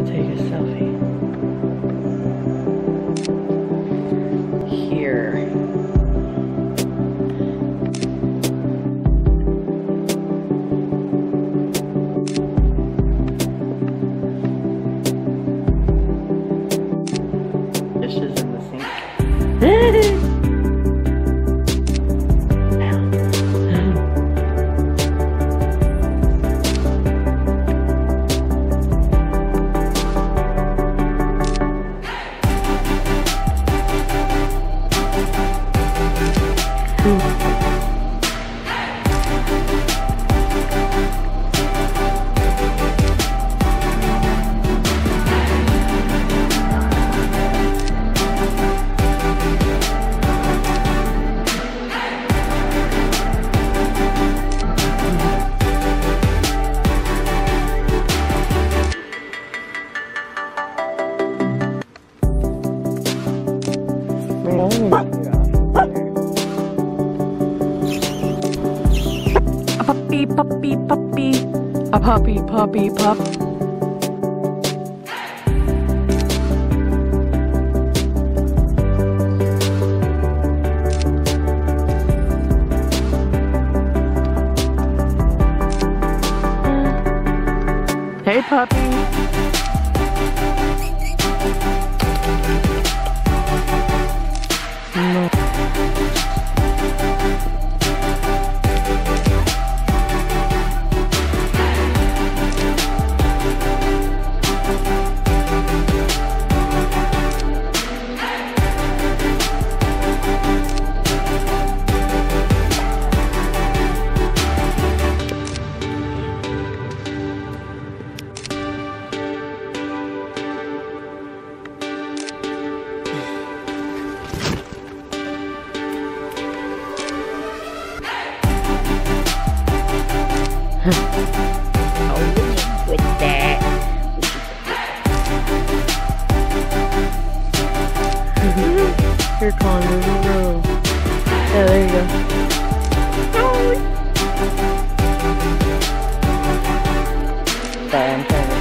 gonna take A puppy, puppy, puppy. A puppy, puppy, pup. Hey, puppy. oh, with that. You're calling me the room. Yeah, there you go. Sorry, I'm trying to